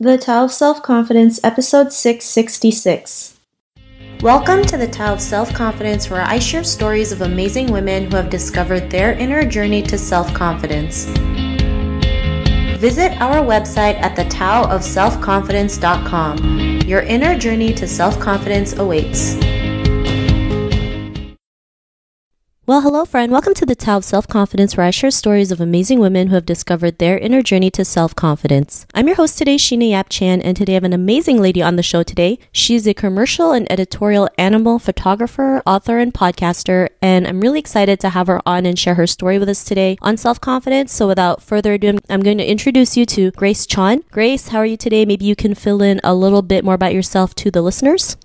The Tao of Self Confidence, episode 666. Welcome to the Tao of Self Confidence, where I share stories of amazing women who have discovered their inner journey to self confidence. Visit our website at thetaoofselfconfidence.com. Your inner journey to self confidence awaits. Well, hello, friend. Welcome to the Tao of Self Confidence, where I share stories of amazing women who have discovered their inner journey to self confidence. I'm your host today, Sheena Yap Chan, and today I have an amazing lady on the show today. She's a commercial and editorial animal photographer, author, and podcaster, and I'm really excited to have her on and share her story with us today on self confidence. So, without further ado, I'm going to introduce you to Grace Chon. Grace, how are you today? Maybe you can fill in a little bit more about yourself to the listeners.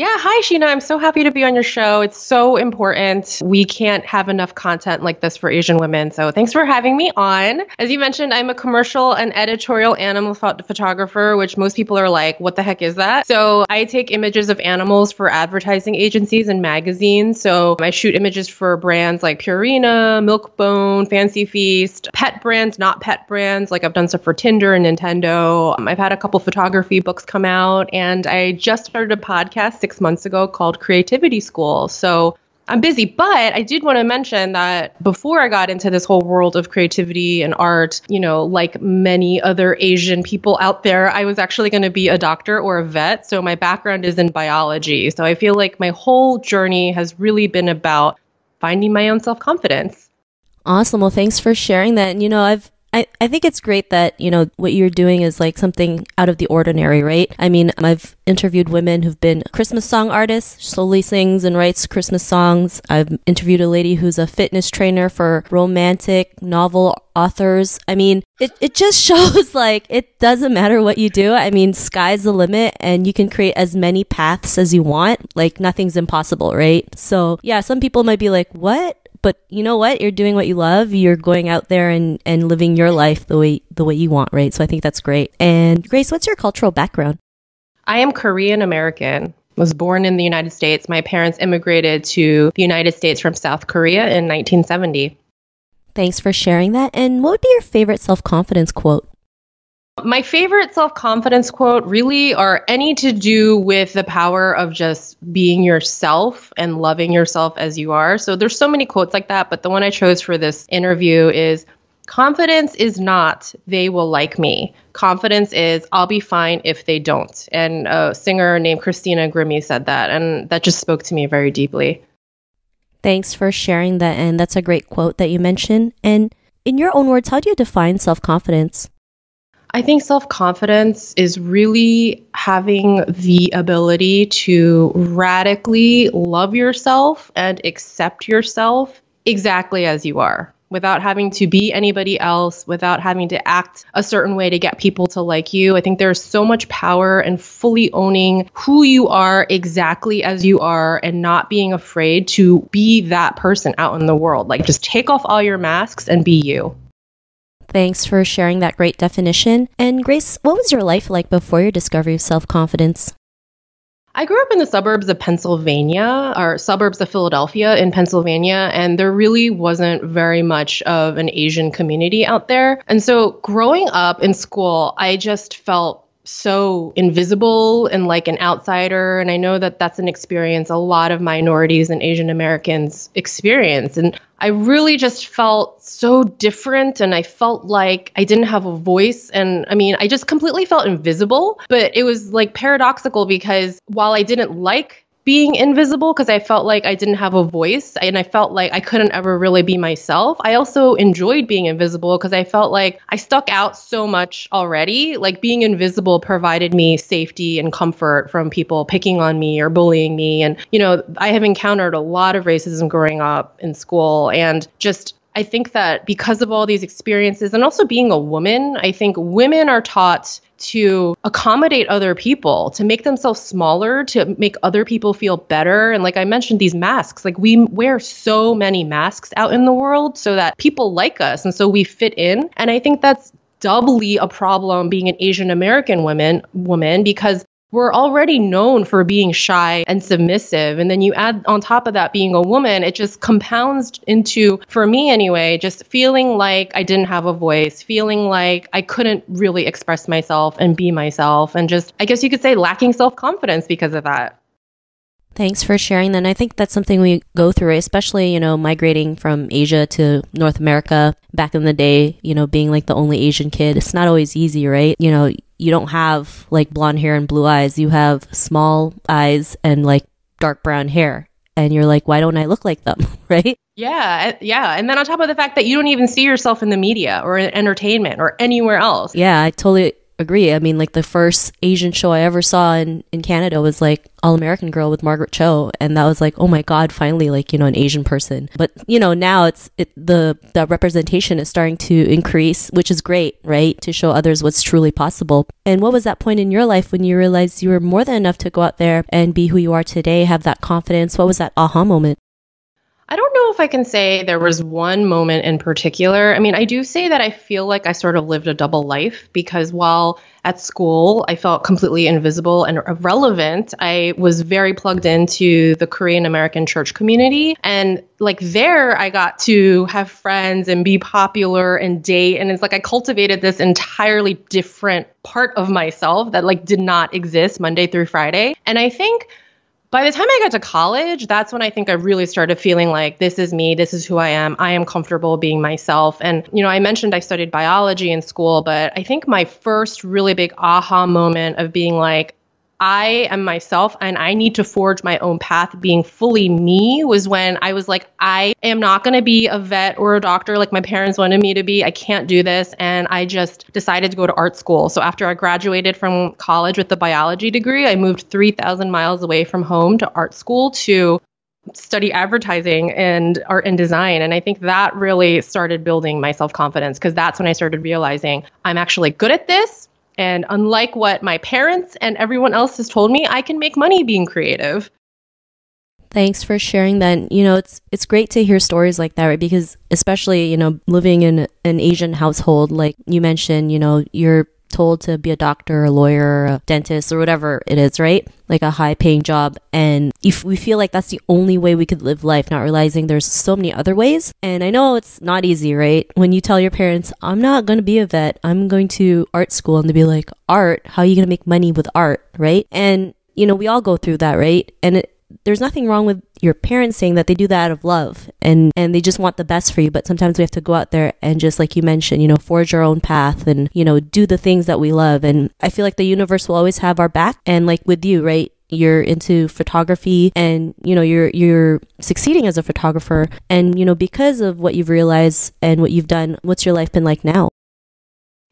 Yeah, hi Sheena. I'm so happy to be on your show. It's so important. We can't have enough content like this for Asian women. So thanks for having me on. As you mentioned, I'm a commercial and editorial animal photographer, which most people are like, what the heck is that? So I take images of animals for advertising agencies and magazines. So I shoot images for brands like Purina, Milk-Bone, Fancy Feast, pet brands, not pet brands. Like I've done stuff for Tinder and Nintendo. Um, I've had a couple photography books come out and I just started a podcast six months ago called Creativity School. So I'm busy, but I did want to mention that before I got into this whole world of creativity and art, you know, like many other Asian people out there, I was actually going to be a doctor or a vet. So my background is in biology. So I feel like my whole journey has really been about finding my own self confidence. Awesome. Well, thanks for sharing that. And, you know, I've I, I think it's great that, you know, what you're doing is like something out of the ordinary, right? I mean, I've interviewed women who've been Christmas song artists, solely sings and writes Christmas songs. I've interviewed a lady who's a fitness trainer for romantic novel authors. I mean, it, it just shows like it doesn't matter what you do. I mean, sky's the limit and you can create as many paths as you want. Like nothing's impossible, right? So yeah, some people might be like, what? But you know what? You're doing what you love. You're going out there and and living your life the way the way you want right? So i think that's great. And grace what's your cultural background? I am korean american. Was born in the united states. My parents immigrated to the united states from south korea in 1970 thanks for sharing that. And what would be your favorite self-confidence quote my favorite self confidence quote really are any to do with the power of just being yourself and loving yourself as you are. So there's so many quotes like that, but the one I chose for this interview is confidence is not they will like me. Confidence is I'll be fine if they don't. And a singer named Christina Grimmie said that, and that just spoke to me very deeply. Thanks for sharing that, and that's a great quote that you mentioned. And in your own words, how do you define self confidence? I think self confidence is really having the ability to radically love yourself and accept yourself exactly as you are without having to be anybody else, without having to act a certain way to get people to like you. I think there's so much power in fully owning who you are exactly as you are and not being afraid to be that person out in the world. Like just take off all your masks and be you. Thanks for sharing that great definition. And Grace, what was your life like before your discovery of self confidence? I grew up in the suburbs of Pennsylvania, or suburbs of Philadelphia in Pennsylvania, and there really wasn't very much of an Asian community out there. And so growing up in school, I just felt so invisible and like an outsider. And I know that that's an experience a lot of minorities and Asian Americans experience. And I really just felt so different and I felt like I didn't have a voice. And I mean, I just completely felt invisible. But it was like paradoxical because while I didn't like being invisible because I felt like I didn't have a voice and I felt like I couldn't ever really be myself. I also enjoyed being invisible because I felt like I stuck out so much already. Like being invisible provided me safety and comfort from people picking on me or bullying me. And, you know, I have encountered a lot of racism growing up in school and just I think that because of all these experiences and also being a woman, I think women are taught to accommodate other people, to make themselves smaller, to make other people feel better. And like I mentioned, these masks, like we wear so many masks out in the world so that people like us and so we fit in. And I think that's doubly a problem being an Asian American woman woman because we're already known for being shy and submissive. And then you add on top of that being a woman, it just compounds into, for me anyway, just feeling like I didn't have a voice, feeling like I couldn't really express myself and be myself, and just, I guess you could say, lacking self confidence because of that. Thanks for sharing that. And I think that's something we go through, especially, you know, migrating from Asia to North America back in the day, you know, being like the only Asian kid. It's not always easy, right? You know, you don't have like blonde hair and blue eyes. You have small eyes and like dark brown hair. And you're like, why don't I look like them? right? Yeah, eh, yeah. And then on top of the fact that you don't even see yourself in the media or in entertainment or anywhere else. Yeah, I totally agree. I mean, like the first Asian show I ever saw in, in Canada was like All American Girl with Margaret Cho. And that was like, oh my God, finally, like, you know, an Asian person. But, you know, now it's it, the, the representation is starting to increase, which is great, right? To show others what's truly possible. And what was that point in your life when you realized you were more than enough to go out there and be who you are today, have that confidence? What was that aha moment? I don't know if I can say there was one moment in particular. I mean, I do say that I feel like I sort of lived a double life because while at school I felt completely invisible and irrelevant, I was very plugged into the Korean American church community. And like there, I got to have friends and be popular and date. And it's like I cultivated this entirely different part of myself that like did not exist Monday through Friday. And I think by the time I got to college, that's when I think I really started feeling like this is me, this is who I am. I am comfortable being myself. And, you know, I mentioned I studied biology in school, but I think my first really big aha moment of being like, I am myself and I need to forge my own path being fully me was when I was like, I am not going to be a vet or a doctor like my parents wanted me to be. I can't do this. And I just decided to go to art school. So after I graduated from college with the biology degree, I moved 3,000 miles away from home to art school to study advertising and art and design. And I think that really started building my self confidence because that's when I started realizing I'm actually good at this. And unlike what my parents and everyone else has told me, I can make money being creative. Thanks for sharing that. You know, it's it's great to hear stories like that, right? Because especially, you know, living in an Asian household, like you mentioned, you know, you're told to be a doctor, a lawyer, a dentist, or whatever it is, right? Like a high paying job. And if we feel like that's the only way we could live life, not realizing there's so many other ways. And I know it's not easy, right? When you tell your parents, I'm not going to be a vet, I'm going to art school, and they be like, art? How are you going to make money with art, right? And you know, we all go through that, right? And it, there's nothing wrong with your parents saying that they do that out of love and and they just want the best for you but sometimes we have to go out there and just like you mentioned you know forge our own path and you know do the things that we love. And i feel like the universe will always have our back. And like with you right you're into photography and you know you're you're succeeding as a photographer. And you know because of what you've realized and what you've done what's your life been like now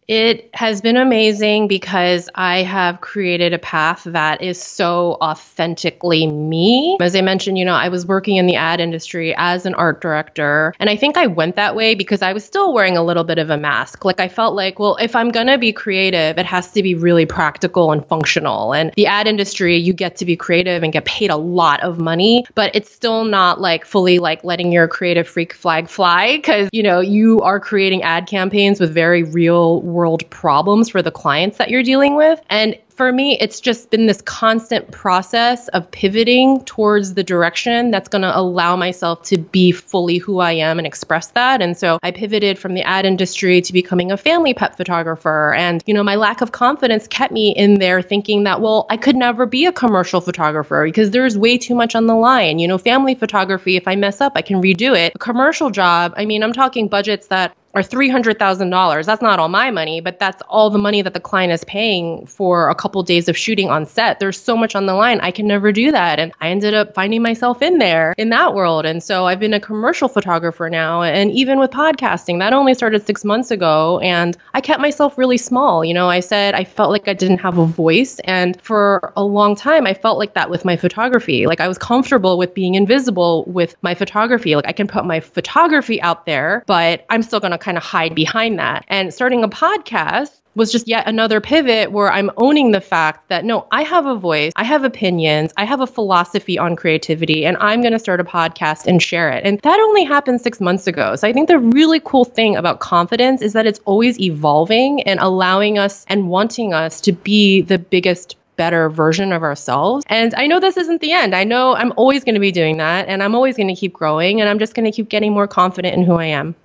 it has been amazing because I have created a path that is so authentically me. As I mentioned, you know, I was working in the ad industry as an art director. And I think I went that way because I was still wearing a little bit of a mask. Like I felt like, well, if I'm going to be creative, it has to be really practical and functional. And the ad industry, you get to be creative and get paid a lot of money, but it's still not like fully like letting your creative freak flag fly because, you know, you are creating ad campaigns with very real world problems for the clients that you're dealing with. And for me, it's just been this constant process of pivoting towards the direction that's going to allow myself to be fully who I am and express that. And so I pivoted from the ad industry to becoming a family pet photographer. And, you know, my lack of confidence kept me in there thinking that, well, I could never be a commercial photographer because there's way too much on the line. You know, family photography, if I mess up, I can redo it. A commercial job, I mean, I'm talking budgets that are $300,000. That's not all my money, but that's all the money that the client is paying for a couple days of shooting on set. There's so much on the line. I can never do that. And I ended up finding myself in there in that world. And so I've been a commercial photographer now. And even with podcasting, that only started six months ago. And I kept myself really small. You know, I said I felt like I didn't have a voice. And for a long time, I felt like that with my photography. Like I was comfortable with being invisible with my photography. Like I can put my photography out there, but I'm still going to kind of hide behind that. And starting a podcast was just yet another pivot where I'm owning the fact that no, I have a voice, I have opinions, I have a philosophy on creativity, and I'm going to start a podcast and share it. And that only happened six months ago. So I think the really cool thing about confidence is that it's always evolving and allowing us and wanting us to be the biggest better version of ourselves. And I know this isn't the end. I know I'm always going to be doing that and I'm always going to keep growing and I'm just going to keep getting more confident in who I am.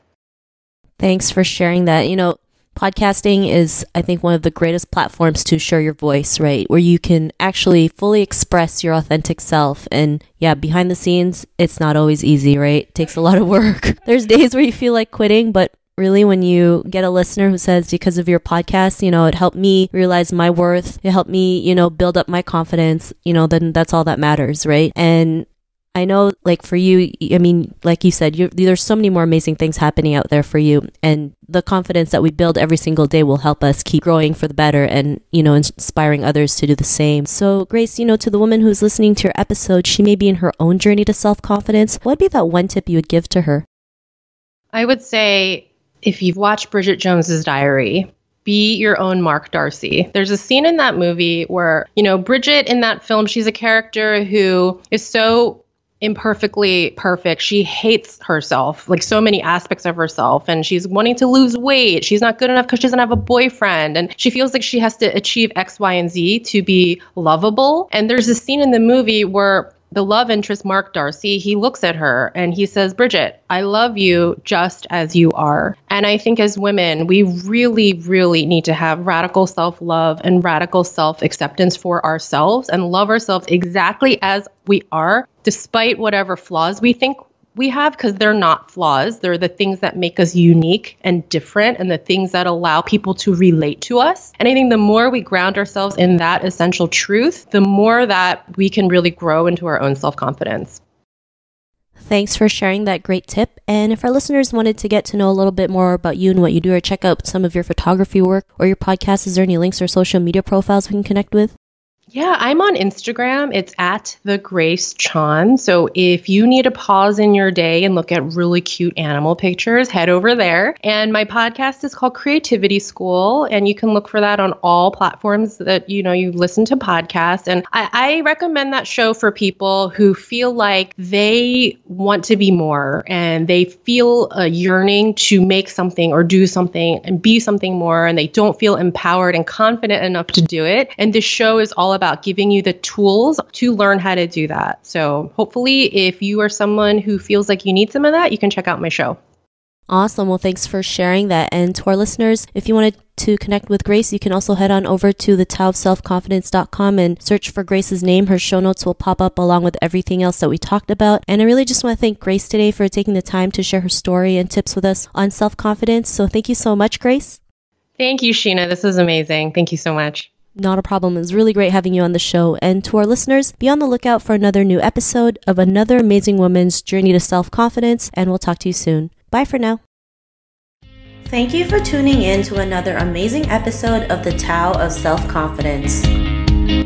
Thanks for sharing that. You know, podcasting is, I think, one of the greatest platforms to share your voice, right? Where you can actually fully express your authentic self. And yeah, behind the scenes, it's not always easy, right? It takes a lot of work. There's days where you feel like quitting, but really when you get a listener who says because of your podcast you know it helped me realize my worth it helped me you know build up my confidence you know then that's all that matters right and I know, like for you, I mean, like you said, there's so many more amazing things happening out there for you, and the confidence that we build every single day will help us keep growing for the better, and you know, inspiring others to do the same. So, Grace, you know, to the woman who's listening to your episode, she may be in her own journey to self confidence. What'd be that one tip you would give to her? I would say, if you've watched Bridget Jones's Diary, be your own Mark Darcy. There's a scene in that movie where, you know, Bridget in that film, she's a character who is so imperfectly perfect. She hates herself, like so many aspects of herself, and she's wanting to lose weight. She's not good enough because she doesn't have a boyfriend, and she feels like she has to achieve X, Y, and Z to be lovable. And there's a scene in the movie where the love interest, Mark Darcy, he looks at her and he says, Bridget, I love you just as you are. And I think as women, we really, really need to have radical self love and radical self acceptance for ourselves and love ourselves exactly as we are, despite whatever flaws we think we have because they're not flaws. They're the things that make us unique and different and the things that allow people to relate to us. And I think the more we ground ourselves in that essential truth, the more that we can really grow into our own self confidence. Thanks for sharing that great tip. And if our listeners wanted to get to know a little bit more about you and what you do, or check out some of your photography work or your podcast, is there any links or social media profiles we can connect with? Yeah, I'm on Instagram. It's at the Grace Chon. So if you need a pause in your day and look at really cute animal pictures, head over there. And my podcast is called Creativity School, and you can look for that on all platforms that you know you listen to podcasts. And I, I recommend that show for people who feel like they want to be more and they feel a yearning to make something or do something and be something more, and they don't feel empowered and confident enough to do it. And this show is all about about giving you the tools to learn how to do that. So hopefully, if you are someone who feels like you need some of that, you can check out my show. Awesome. Well, thanks for sharing that. And to our listeners, if you wanted to connect with Grace, you can also head on over to the Tao and search for Grace's name. Her show notes will pop up along with everything else that we talked about. And I really just want to thank Grace today for taking the time to share her story and tips with us on self-confidence. So thank you so much, Grace. Thank you, Sheena. This is amazing. Thank you so much. Not a problem. It's really great having you on the show. And to our listeners, be on the lookout for another new episode of another amazing woman's journey to self confidence. And we'll talk to you soon. Bye for now. Thank you for tuning in to another amazing episode of the Tao of Self Confidence.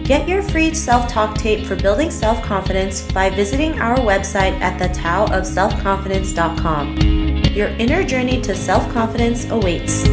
Get your free self talk tape for building self confidence by visiting our website at thetaoofselfconfidence.com. Your inner journey to self confidence awaits.